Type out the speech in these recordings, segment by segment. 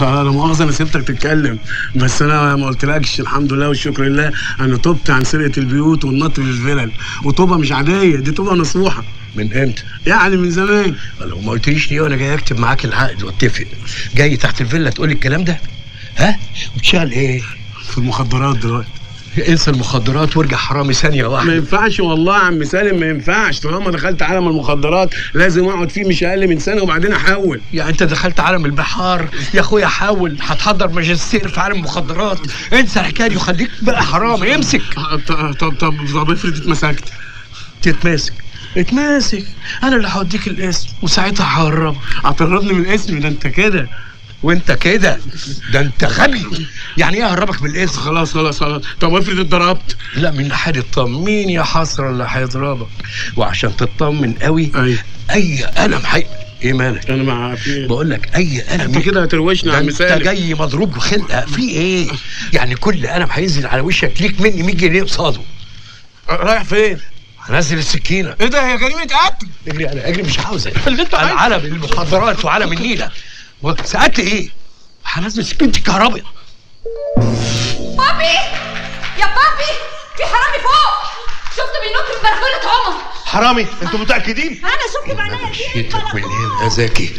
لا مؤاخذة أنا سبتك تتكلم بس أنا ما قلتلكش الحمد لله والشكر لله أنا تبت عن سرقة البيوت والنط في الفلل وطوبة مش عادية دي طوبة نصوحة من إمتى؟ يعني من زمان لو ما قلتليش ليه وأنا جاي اكتب معاك العقد واتفق جاي تحت الفيلا تقول الكلام ده؟ ها؟ وتشتغل إيه؟ في المخدرات دلوقتي انسى المخدرات وارجع حرامي ثانية ما واحدة ينفعش والله يا عم سالم ما ينفعش. طالما دخلت عالم المخدرات لازم اقعد فيه مش أقل من سنة وبعدين احول يعني انت دخلت عالم البحار يا اخويا حاول. هتحضر ماجستير في عالم المخدرات. انسى الحكاية دي وخليك بقى حرامي امسك. آه، طب طب طب, طب افرض اتمسكت. تتماسك. اتماسك. أنا اللي هوديك الاسم وساعتها ههربك هتهربني من اسمي؟ ده انت كده. وانت كده؟ ده انت غبي. يعني إيه اهربك من الاسم خلاص خلاص خلاص. طب افرض اتضربت لا من ناحيه التطمين يا حسرة اللي هيضربك. وعشان تطمن قوي أيوه أي قلم حي إيه مالك؟ أنا مع في بقول لك أي قلم أنت كده هتروشني يا ده عم انت جاي مضروب خلقه في إيه؟ يعني كل قلم هينزل على وشك ليك مني 100 جنيه قصاده. رايح فين؟ هنزل السكينة. إيه ده؟ هي جريمة قتل. اجري أنا أجري مش عاوزك اللي أنت عايزه. علم المخدرات وعلم النيلة. سألت إيه؟ هنزل سكينتي الكهرباء بابي! يا بابي! في حرامي فوق! شفته بينط من بلكونه عمر حرامي أنتوا متأكدين؟ أنا شفت بعينيا. شيتك والليل يا زكي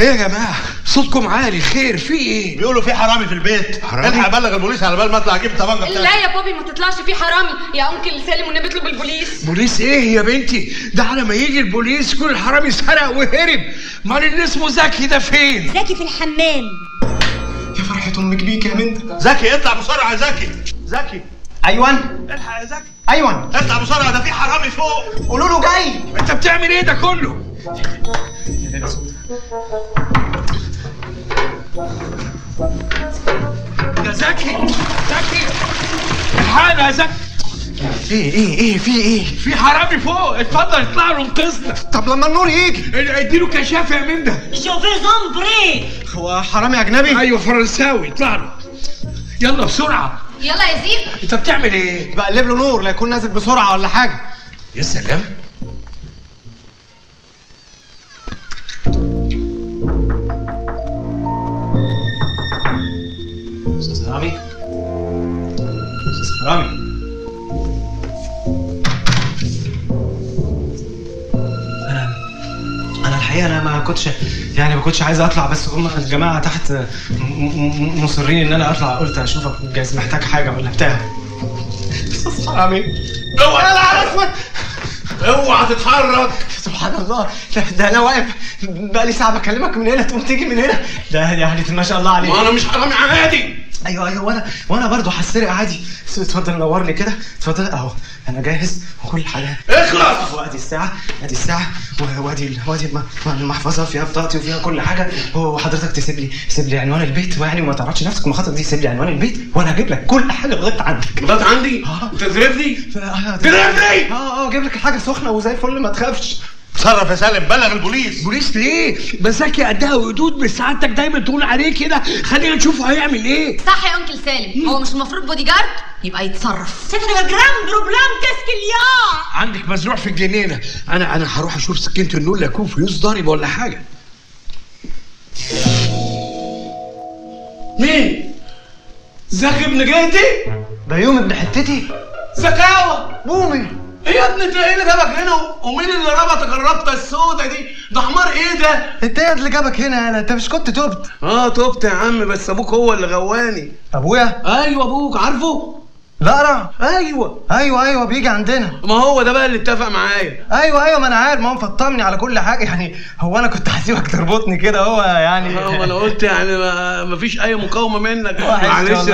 إيه يا جماعة؟ صوتكم عالي خير في إيه؟ بيقولوا في حرامي في البيت. حرامي؟ الحق ابلغ البوليس على بال ما اطلع أجيب الطبنجه بتاعتي. لا يا بابي ما تطلعش في حرامي. يا أنكل سالم والنبي اطلب البوليس. بوليس إيه يا بنتي؟ ده على ما يجي البوليس كل الحرامي سرق وهرب. امال اللي اسمه زكي ده فين؟ زكي في الحمام. يا فرحة أمك بيك يا بنت. زكي اطلع بسرعة يا زكي. زكي. أيوان. الحق يا زكي. أيوان. اطلع بسرعة ده في حرامي فوق. قولوا له جاي. انت بتعمل إيه ده كله؟ يا زكي زكي. الحقنا يا زكي. إيه إيه إيه في إيه؟ في حرامي فوق. اتفضل اطلع له انقذنا. طب لما النور يجي. اديله كشاف يا من ده. شوفي زومبري هو حرامي أجنبي؟ أيوه فرنساوي. اطلع له. يلا بسرعة. يلا يا زيد أنت بتعمل إيه؟ بقلب له نور لا يكون نازل بسرعة ولا حاجة. يا سلام. حرامي أنا أنا الحقيقة أنا ما كنتش يعني ما كنتش عايز أطلع بس هم الجماعة تحت م- م- مصرين إن أنا أطلع. قلت أشوفك جايز محتاج حاجة ولا بتاع. حرامي أوعى يا أوعى تتحرك. سبحان الله. ده, ده أنا واقف بقالي ساعة بكلمك من هنا تقوم تيجي من هنا. ده يعني ما شاء الله عليك. ما أنا مش حرامي عادي. أيوه أيوه وأنا وأنا برضه هسرق عادي. اتفضل نورني كده. اتفضل. أهو أنا جاهز وكل حاجة. اخلص! أهو أدي الساعة أدي الساعة. وأدي ال- وأدي الم- المحفظة فيها بطاقتي وفيها كل حاجة. وحضرتك تسيب لي تسيب لي عنوان البيت. ويعني ما تعرضش نفسك المخاطر دي سيب لي عنوان البيت. وأنا هجيب لك كل حاجة لغاية عندك. ضغط عندي؟ تزرفني ف- آه، تزرفني آه آه أجيب لك الحاجة سخنة وزي الفل ما تخافش. تصرف يا سالم بلغ البوليس. بوليس ليه؟ زكي قدها وقدود مش سعادتك دايما تقول عليه كده. خلينا نشوفه هيعمل إيه. صح يا uncle سالم. هو مش المفروض بودي جارد؟ يبقى يتصرف. سيتنا جرام بروبلام كاسكليا عندك مزروع في الجنينة. أنا أنا هروح أشوف سكينة النور لا يكون فيوز ضارب ولا حاجة. مين؟ زكي ابن جدي؟ بيومي ابن حتتي. زكاوة. بيومي إيه يا ابني انت إيه اللي جابك هنا ومين اللي ربطك الربطة السوداء دي؟ ده حمار إيه ده؟ أنت إيه اللي جابك هنا أنا أنت مش كنت تبت آه تبت يا عم بس أبوك هو اللي غواني أبويا أيوه أبوك عارفه؟ لا ارى أيوه أيوه أيوه بيجي عندنا. ما هو ده بقى اللي اتفق معايا. أيوه أيوه ما أنا عارف. ما هو مفطمني على كل حاجة. يعني هو أنا كنت هسيبك تربطني كده هو يعني. ما أنا قلت يعني ما فيش أي مقاومة منك. معلش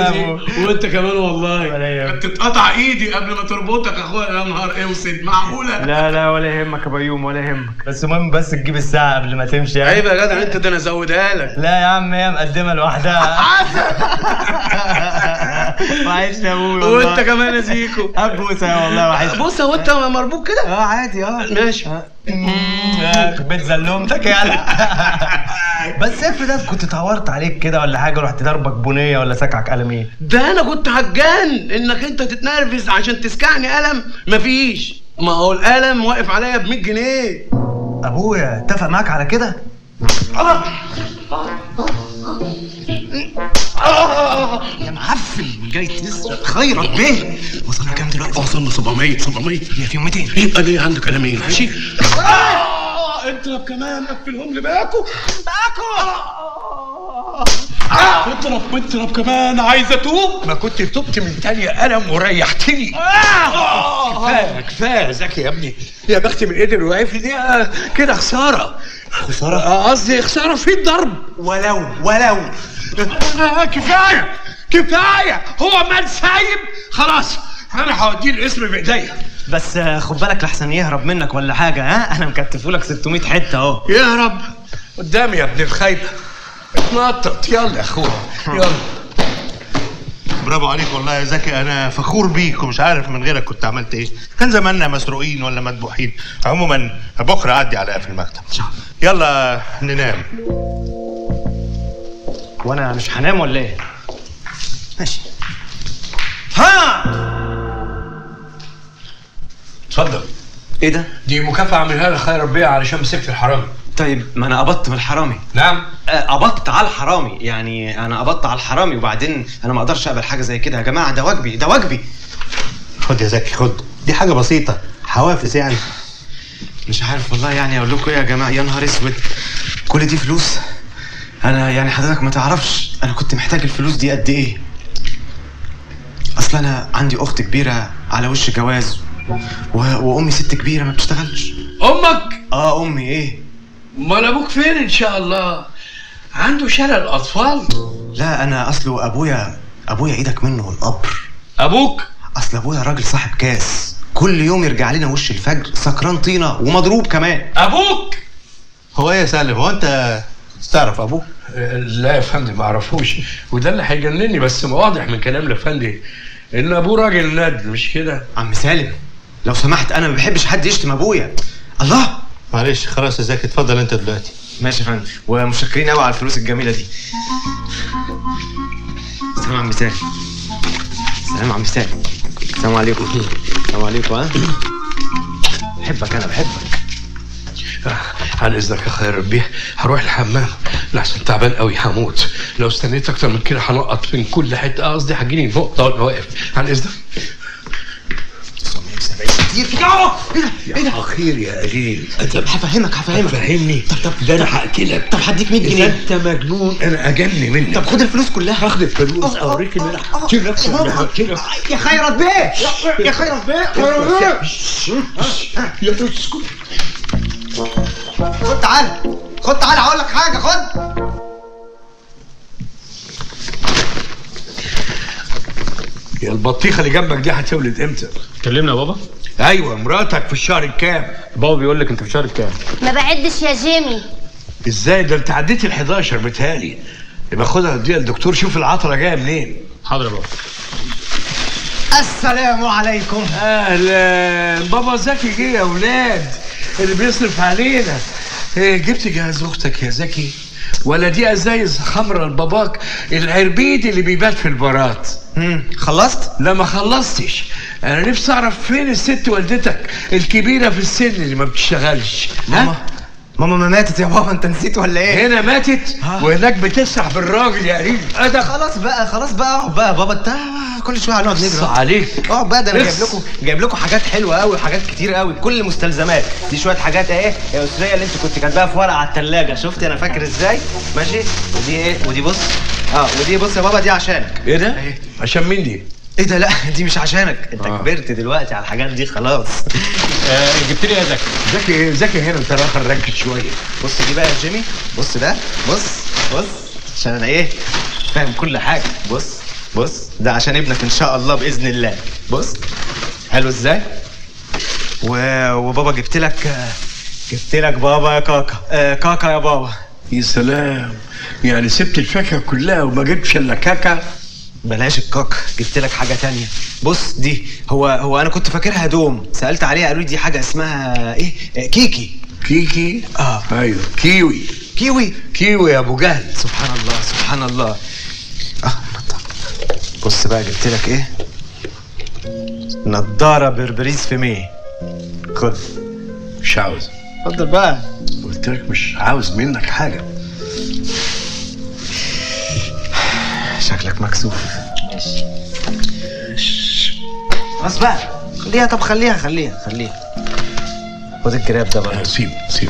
وأنت كمان والله. ولا يهمك. كانت تتقطع إيدي قبل ما تربطك يا أخويا. يا نهار اوسد معقولة؟ لا لا ولا يهمك يا بيوم ولا يهمك. بس المهم بس تجيب الساعة قبل ما تمشي يعني. عيب يا جدع أنت ده أنا ازودها لك. لا يا عم هي مقدمة لوحدها. وحشني يا أبوي والله. وأنت كمان يا زيكو. ابوسه والله وحشني بص هو أنت مربوط كده؟ آه عادي آه. ماشي. آه، بيت زلمتك يلا بس افرض أنا كنت اتعورت عليك كده ولا حاجة؟ رحت ضربك بنية ولا سكعك قلم إيه؟ ده أنا كنت هتجان إنك أنت تتنرفز عشان تسكعني قلم. مفيش. ما هو القلم واقف عليا ب 100 جنيه. أبويا اتفق معاك على كده؟ يا معفن جاي تسرق خيرك بيه وصلنا كام دلوقتي؟ وصلنا 700 700 هي فيهم 200 يبقى ليه عندك قلمين. ماشي. اضرب كمان قفلهم لي. باكو. اضرب اضرب كمان. عايز اتوب؟ ما كنت تبت من تاني قلم وريحتني. كفاية كفاية. زكي يا ابني. يا بختي من ايدي الوقف دي آه، كده خسارة. خسارة؟ آه، قصدي خسارة في الضرب. ولو ولو. آه، كفاية. كفاية. هو من سايب. خلاص أنا هوديه الاسم بايديا بس آه، خد بالك لحسن يهرب منك ولا حاجة ها؟ أنا مكتفولك 600 حتة أهو. يا رب قدامي يا ابن الخايبه اتنطط. يلا يا اخويا يلا. برافو عليك والله يا زكي. أنا فخور بيك ومش عارف من غيرك كنت عملت إيه. كان زماننا مسروقين ولا مذبوحين. عموما بكرة أعدي عليها في المكتب. يلا ننام. وأنا مش هنام ولا إيه؟ ماشي. ها! اتفضل. إيه ده؟ دي مكافأة عاملها لك خير ربيع علشان مسكت الحرامي. طيب ما أنا قبضت من الحرامي. نعم. آه، قبضت على الحرامي. يعني أنا قبضت على الحرامي وبعدين أنا ما أقدرش أقبل حاجة زي كده. يا جماعة ده واجبي ده واجبي. خد يا زكي خد. دي حاجة بسيطة. حوافز يعني. مش عارف والله يعني أقول لكم إيه يا جماعة. يا نهار أسود. كل دي فلوس؟ أنا يعني حضرتك ما تعرفش أنا كنت محتاج الفلوس دي قد إيه. اصل أنا عندي اخت كبيرة على وش جواز و... وامي ست كبيرة ما بتشتغلش. أمك؟ آه أمي إيه؟ أمال أبوك فين إن شاء الله؟ عنده شلل اطفال لا أنا اصله أبويا أبويا إيدك منه القبر أبوك؟ أصل أبويا راجل صاحب كاس. كل يوم يرجع لنا وش الفجر سكران طينة ومضروب كمان. أبوك؟ هو إيه يا سالم؟ هو أنت تعرف ابوه لا يا فندم ما أعرفوش. وده اللي هيجنني بس واضح من كلام الافندي ان ابوه راجل ند مش كده؟ عم سالم لو سمحت أنا ما بحبش حد يشتم ابويا. الله! معلش خلاص يا زكي اتفضل انت دلوقتي. ماشي يا فندم. ومشكرين قوي على الفلوس الجميلة دي. سلام عم سالم. سلام عم سالم. السلام عليكم. السلام عليكم ها؟ بحبك أنا بحبك. عن إذنك يا خير ربيع هروح الحمام. لحسن تعبان قوي هموت. لو استنيت أكتر من كده هنقط من كل حتة. آه، قصدي هجيني نقطه وأنا واقف. عن إذنك؟ كتير كده اهو إيه ده يا أخير يا قليل. طب هفهمك هفهمك. فهمني طب طب ده أنا هقتلك طب هديك 100 إذا جنيه أنت مجنون أنا اجن منك. طب خد الفلوس كلها. هاخد الفلوس أوريك ان أنا هقتلك يا خيرت بيه يا خيرت بيه يا اسكت خد تعالى خد تعالى هقول لك حاجة خد. يا البطيخة اللي جنبك دي هتولد إمتى؟ كلمنا يا بابا؟ أيوه مراتك في الشهر الكام؟ بابا بيقول لك أنت في شهر كام ما بعدش يا جيمي. إزاي؟ ده أنت عديت ال 11 بتهيألي يبقى خدها اديها للدكتور شوف العطره جاية منين. حاضر يا بابا. السلام عليكم. أهلا. بابا زكي جه يا أولاد. اللي بيصرف علينا. إيه جبت جهاز أختك يا زكي؟ ولا دي أزايز خمره لباباك العربيد اللي بيبات في البارات. خلصت؟ لا ما خلصتش. أنا نفسي أعرف فين الست والدتك الكبيرة في السن اللي ما بتشتغلش. ماما ها ماما ما ماتت يا بابا انت نسيت ولا إيه؟ هنا ماتت؟ وهناك بتسرح بالراجل يا قريب. أدب. خلاص بقى خلاص بقى اقعد بقى بابا انت كل شوية هنقعد نجري. عليك. اقعد بقى ده أنا. جايب لكم جايب لكم حاجات حلوة قوي وحاجات كتير قوي كل المستلزمات. دي شوية حاجات اهي يا اسريه اللي انت كنت كاتباها في ورقة على الثلاجه شفتي؟ أنا فاكر إزاي؟ ماشي؟ ودي إيه؟ ودي بص. آه ودي بص يا بابا دي عشانك. إيه ده. عشان مين دي؟ إيه ده؟ لا دي مش عشانك. أنت آه. كبرت دلوقتي على الحاجات دي خلاص. آه جبت لي إيه يا زكي. زكي إيه زكي هنا أنت راخر ركز شوية. بص دي بقى يا جيمي. بص ده بص بص. عشان أنا إيه؟ فاهم كل حاجة. بص بص. ده عشان ابنك إن شاء الله بإذن الله. بص. حلو إزاي؟ و... وبابا جبت لك جبت لك بابا يا كاكا. آه كاكا يا بابا. يا سلام. يعني سبت الفاكهة كلها وما جبتش إلا كاكا. بلاش الكاكا جبت لك حاجة تانية. بص دي هو هو أنا كنت فاكرها دوم سألت عليها قالوا لي دي حاجة اسمها إيه؟ آه، كيكي. كيكي؟ آه. أيوه. كيوي. كيوي. كيوي يا أبو جهل. سبحان الله سبحان الله. آه. بص بقى جبت لك إيه؟ نضارة بربريز fumé خد. مش عاوز. اتفضل بقى. قلت لك مش عاوز منك حاجة. شكلك مكسوف. ماشي خلاص بقى خليها طب خليها خليها خليها. خد الجراب ده بقى سيب سيب.